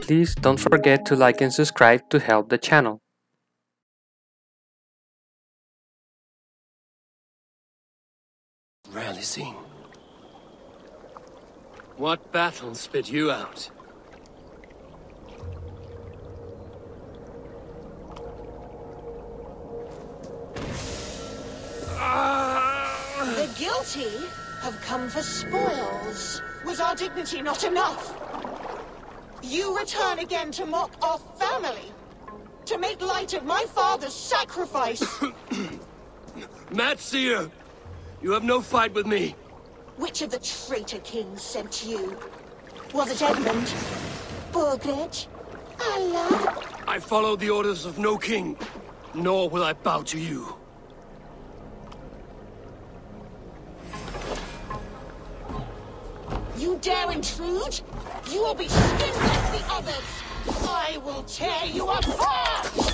Please don't forget to like and subscribe to help the channel. Rarely seen. What battle spit you out? The guilty have come for spoils. Was our dignity not enough? You return again to mock our family? To make light of my father's sacrifice? Matt Seer, you have no fight with me. Which of the traitor kings sent you? Was it Edmund? Burgred? Aelle? I follow the orders of no king, nor will I bow to you. You dare intrude? You will be skinned the others! I will tear you apart!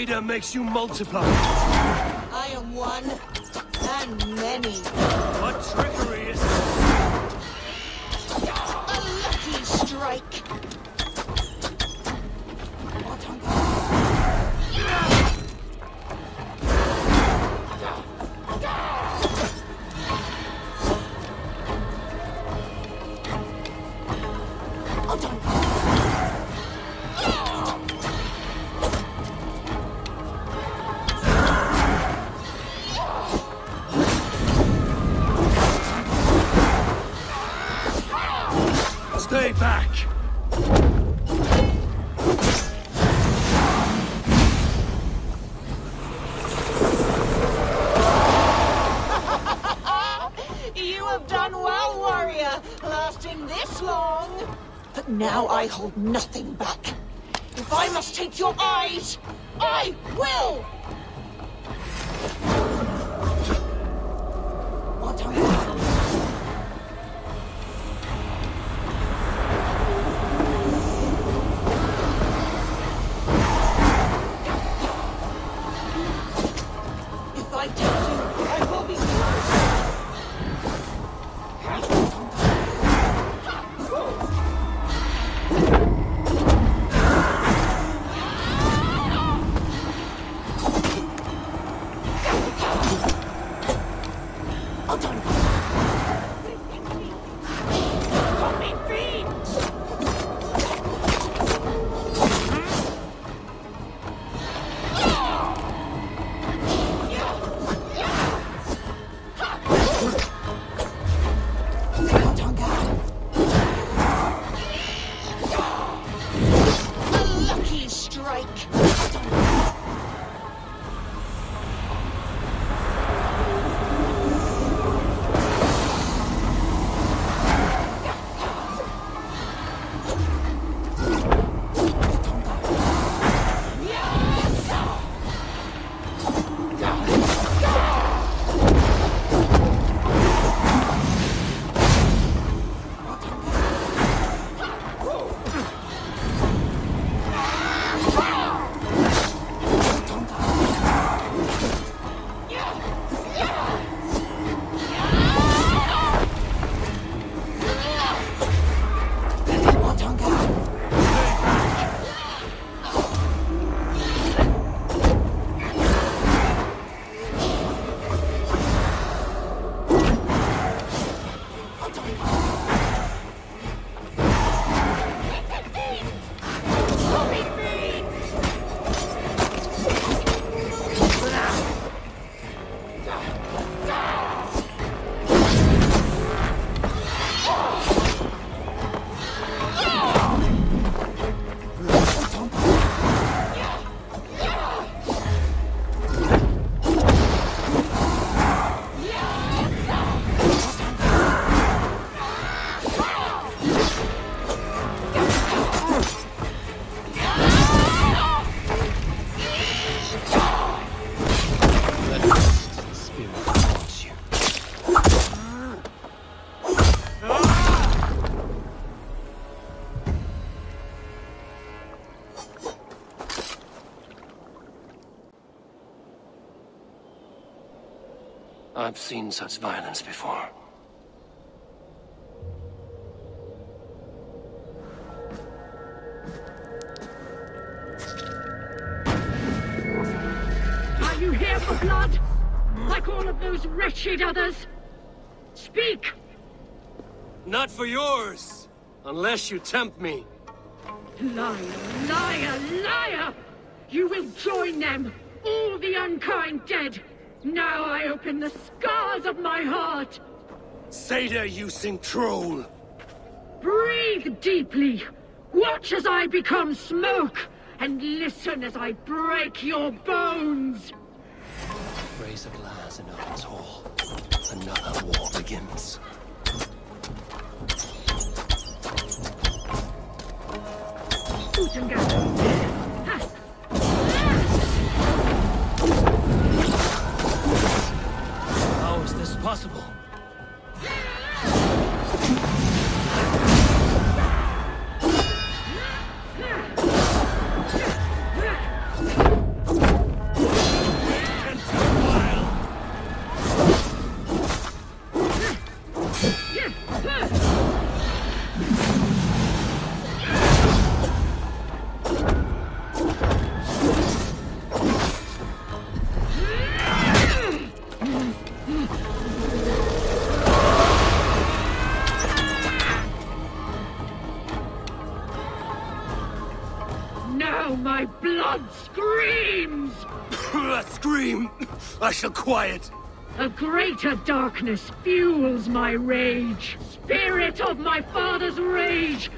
Seidr makes you multiply? I am one, back! You have done well, warrior, lasting this long. But now I hold nothing back. If I must take your eyes, I will! What are you? I've seen such violence before. Are you here for blood? Like all of those wretched others? Speak! Not for yours! Unless you tempt me. Liar, liar, liar! You will join them, all the unkind dead! Now I open the scars of my heart! Seda, you sing troll! Breathe deeply! Watch as I become smoke! And listen as I break your bones! Raise a glass and opens hall. Another war begins. Utenga! Possible? Scream! I shall quiet. A greater darkness fuels my rage. Spirit of my father's rage,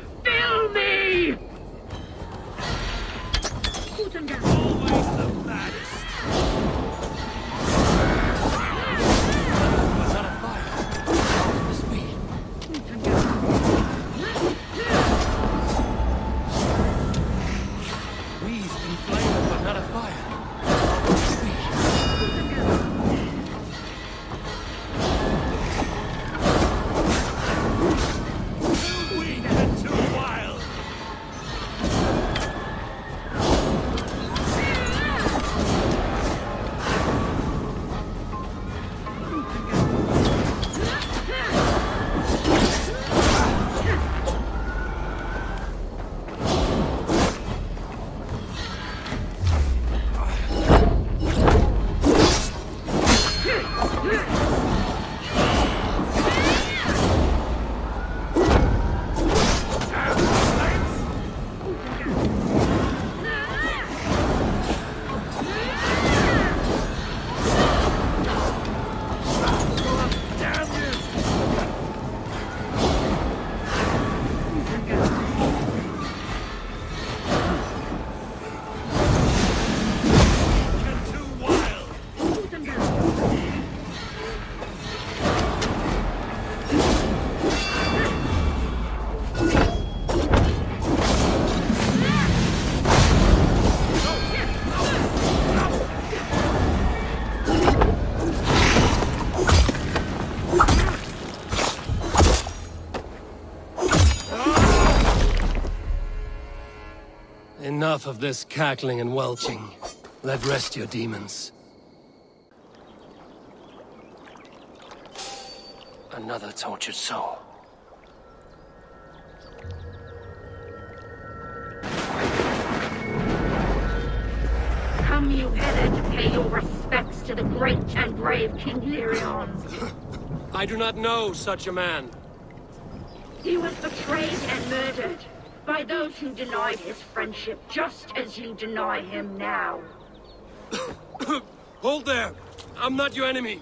Enough of this cackling and welching. Let rest your demons. Another tortured soul. Come you hither to pay your respects to the great and brave King Lerion. I do not know such a man. He was betrayed and murdered by those who denied his friendship, just as you deny him now. Hold there! I'm not your enemy!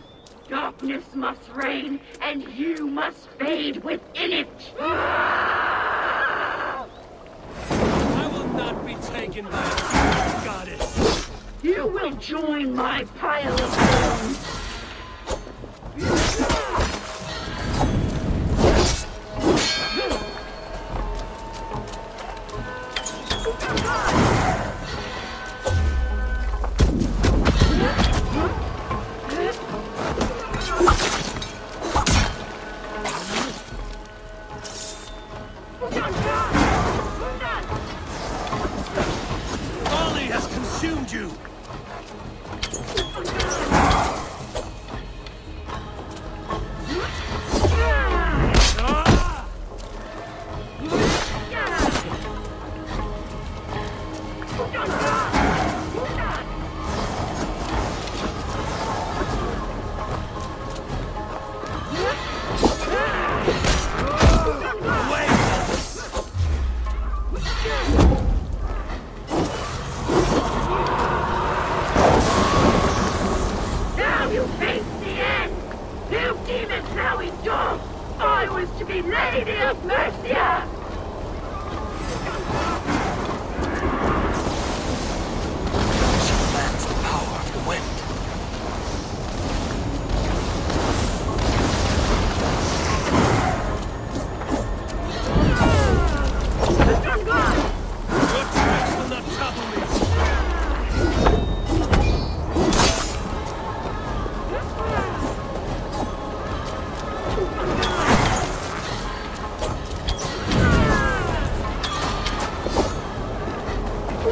Darkness must reign, and you must fade within it. I will not be taken by a goddess! You will join my pile of bones. Has consumed you!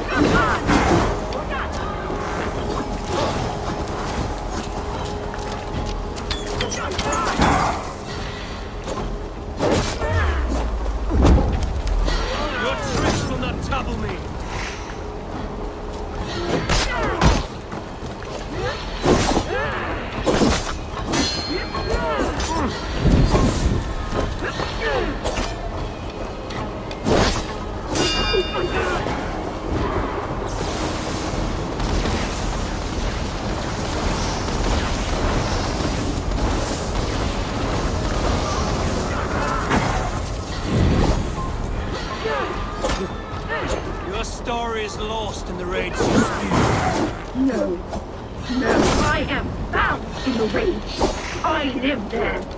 Oh, the rage. I live there.